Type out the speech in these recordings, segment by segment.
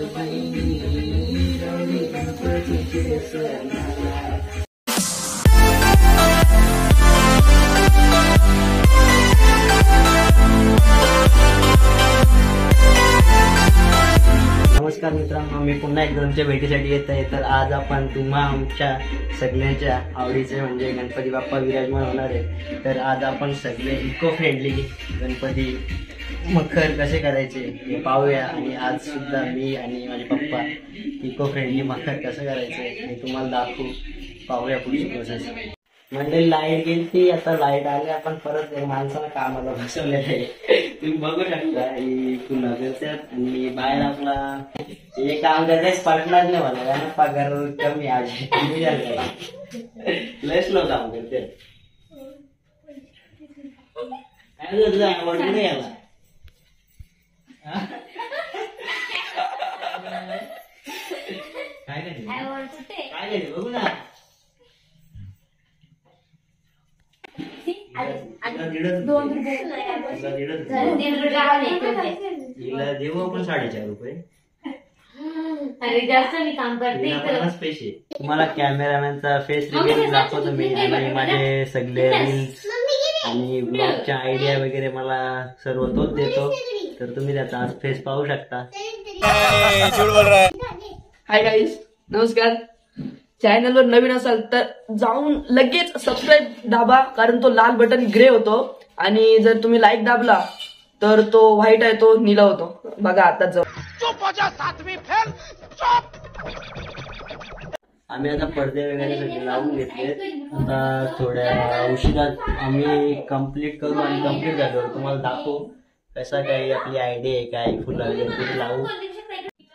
नमस्कार मित्रांनो मी पुन्हा एकदा तुमच्या भेटीसाठी येत आहे. तर आज आपण तुम्हा आमच्या सगळ्यांच्या आवडीचे म्हणजे गणपती बाप्पा विराजमान होणार आहे. तर आज आपण सगळे इको फ्रेंडली गणपती मखर कसे करायचे हे पाहूया. आणि आज सुद्धा मी आणि माझे पप्पा इको फ्रेंडली मखर कसं करायचे हे तुम्हाला दाखवू. पाहूया पुढची प्रोसेस म्हणजे लाइट गेली ती आता लाइट आली आपण परत एक माणसानं कामाला बसवलेलं आहे. तुम्ही बघू शकता ही पुन्हा करतात आणि बाहेर आपला हे काम करायच पडणार नाही मला कारण पगार कमी झाला लय स्लो काम करते तुझं आवडलं नाही याला. काय नाही काय नाही बघू ना. देऊ आपण साडेचार रुपये. अरे जास्त मी काम करते हिला इथं. पन्नास पैसे. तुम्हाला कॅमेरामॅनचा फेस रिव्हिल दाखवतो मी आणि माझे सगळे रील्स आणि ब्लॉगच्या आयडिया वगैरे मला सर्व तोच देतो. तर तुम्ही त्याचा आज फेस पाहू शकता. हाय गाईज नमस्कार. चॅनलवर नवीन असाल तर जाऊन लगेच सबस्क्राईब दाबा कारण तो लाल बटन ग्रे होतो. आणि जर तुम्ही लाईक दाबला तर तो व्हाईट आहे तो निला होतो. बघा आता जाऊ. आम्ही आता पडदे वगैरे सगळे लावून घेतले. आता थोड्या उशिरात आम्ही कंप्लीट करू आणि कंप्लीट झाल्यावर तुम्हाला दाखवू. कसा काही आपली आयडिया आहे काय फुलं वगैरे कुठे लावू?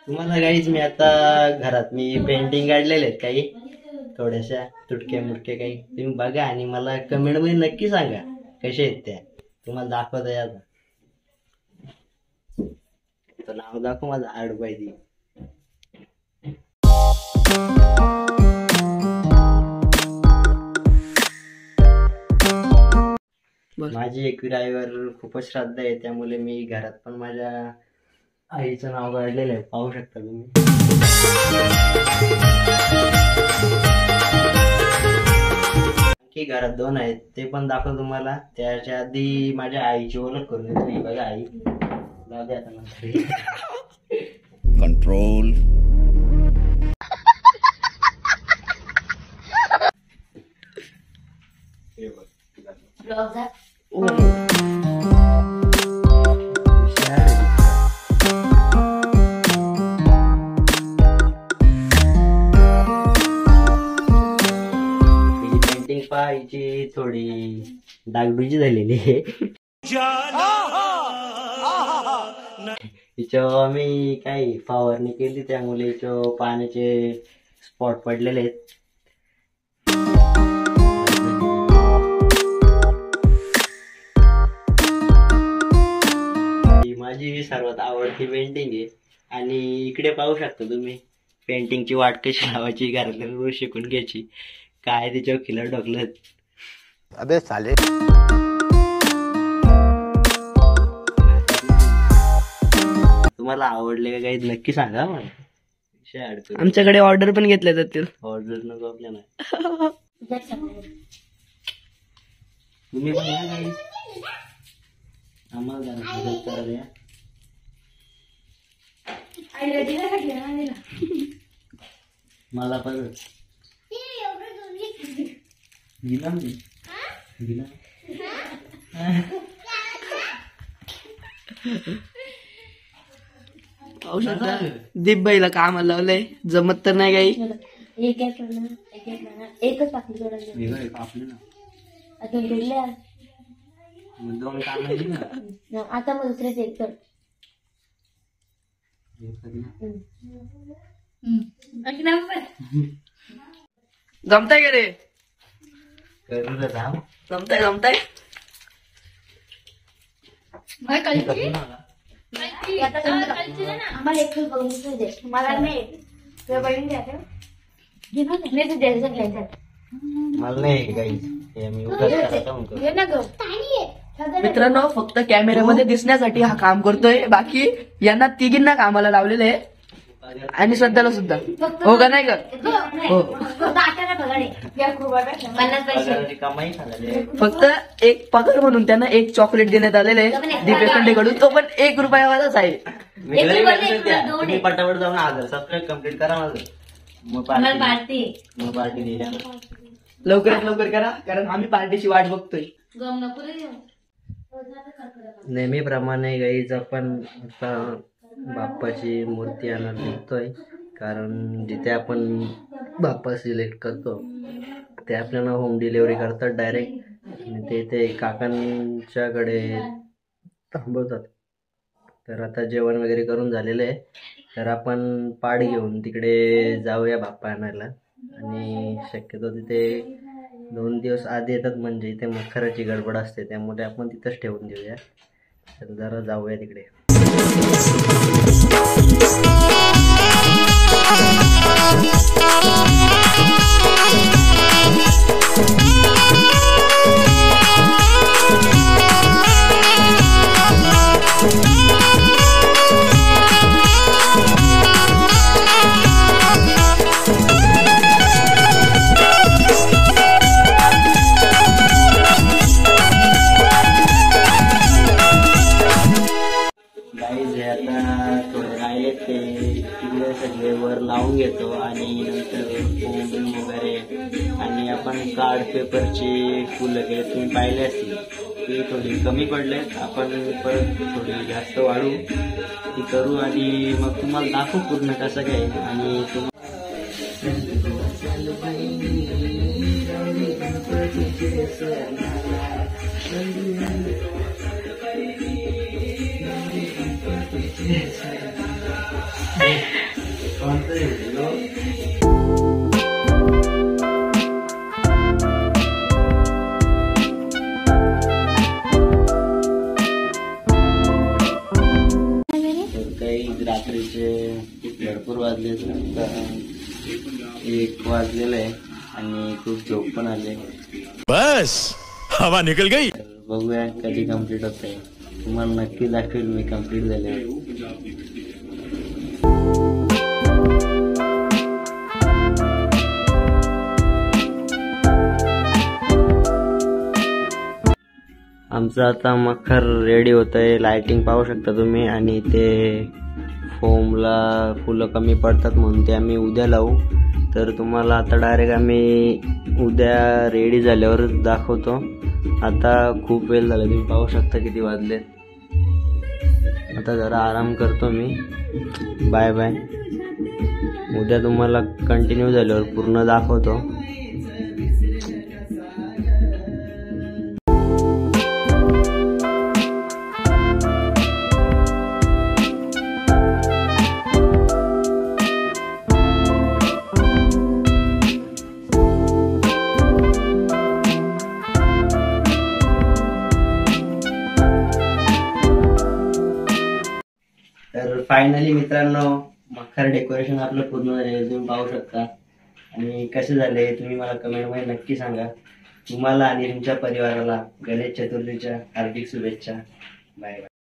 तुम्हाला काहीच मी आता घरात मी पेंटिंग काढलेले आहेत काही. थोड्याशा तुटके मुटके काही. तुम्ही बघा आणि मला कमेंटमध्ये नक्की सांगा कसे आहेत त्या. तुम्हाला दाखवत आहे आता. तर नाव दाखव माझं आठ बाय माझी एकविराईवर खूपच श्रद्धा आहे त्यामुळे मी घरात पण माझ्या आईचं नाव काढलेलं आहे. पाहू शकता तुम्ही. आणखी घरात दोन आहेत ते पण दाखव तुम्हाला. त्याच्या आधी माझ्या आईची ओळख करून देतो. ही बघा आई. जाऊ नंतर. Control. Vlog जा. थोडी डागडुजी झालेली आहे. हिच्यावर आम्ही काही फवारणी केली त्यामुळे पाण्याचे स्पॉट पडलेले आहेत. ही माझी सर्वात आवडती पेंटिंग आहे. आणि इकडे पाहू शकता तुम्ही पेंटिंगची वाट कशी लावायची घरातल्या शिकून घ्यायची काय तिच्यावर खिलर ढकलत. अबे साले। तुम्हाला आवडले का काही नक्की सांगा मला. आमच्याकडे ऑर्डर पण घेतल्या जातील. ऑर्डर नको आपल्याला तुम्ही पण या काही आम्हाला. मला पण. दिला मी. दिला. पाहू शकता दीप बाईला कामाला लावलंय. जमत तर नाही काही. एक. एकच दोन काम आता मग दुसरेच एक कर. जमताय का रे. जमताय जमताय आम्हाला एक बघून दे. मला नाही तुला बहीण मला नाही काही हे मित्रांनो फक्त कॅमेऱ्यामध्ये दिसण्यासाठी हा काम करतोय. बाकी यांना तिघींना कामाला लावलेलं आहे. आणि श्रद्धाला सुद्धा. हो का नाही का? हो. फक्त एक पगार म्हणून त्यांना एक चॉकलेट देण्यात आलेले आहे दीपेशकडून तो पण एक रुपयावालाच आहे. पटापट जाऊन सबस्क्राईब कंप्लीट करा माझं. पार्टी लवकरात लवकर करा कारण आम्ही पार्टीची वाट बघतोय. नेहमीप्रमाणे गाईज आपण आता बाप्पाची मूर्ती आणायला निघतोय. कारण जिथे आपण बाप्पा सिलेक्ट करतो ते आपल्याला होम डिलेवरी करतात डायरेक्ट आणि ते ते काकांच्याकडे थांबवतात. तर आता जेवण वगैरे करून झालेलं आहे. तर आपण पाड घेऊन तिकडे जाऊया बाप्पा आणायला. आणि शक्यतो तिथे दोन दिवस आधी येतात म्हणजे इथे मखराची गडबड असते त्यामुळे आपण तिथंच ठेवून देऊया. तर जरा जाऊया तिकडे. घेतो आणि नंतर फोम वगैरे आणि आपण कार्ड पेपरची फुलं वगैरे तुम्ही पाहिले असतील ते थोडी कमी पडले. आपण परत थोडी जास्त वाढू. ती करू आणि मग तुम्हाला दाखवू पूर्ण कसं काय आणि तुम्हाला रात्रीचे भरपूर वाजले एक वाजलेलं आहे आणि खूप झोप पण आले बस हवा निकल गई. बघूया कधी कंप्लीट होत आहे तुम्हाला नक्की दाखवेल मी कंप्लीट झाले आमचं आता मखर रेडी होत आहे लायटिंग पाहू शकता तुम्ही. आणि ते फोमला फुलं कमी पडतात म्हणून ते आम्ही उद्या लावू. तर तुम्हाला आता डायरेक्ट आम्ही उद्या रेडी झाल्यावर दाखवतो. आता खूप वेळ झाला. तुम्ही पाहू शकता किती वाजले. आता जरा आराम करतो मी. बाय बाय उद्या तुम्हाला कंटिन्यू झाल्यावर पूर्ण दाखवतो. फायनली मित्रांनो मखर डेकोरेशन आपलं पूर्ण झाले तुम्ही पाहू शकता. आणि कसे झाले तुम्ही मला कमेंटमध्ये नक्की सांगा. तुम्हाला आणि तुमच्या परिवाराला गणेश चतुर्थीच्या हार्दिक शुभेच्छा. Bye bye